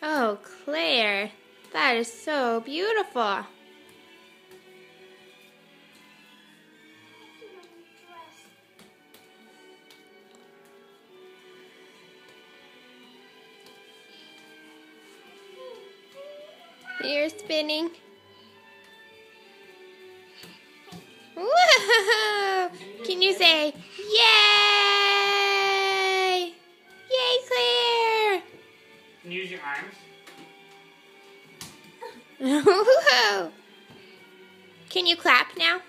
Oh, Claire, that is so beautiful. You're spinning. Can you say, Use your arms. Can you clap now?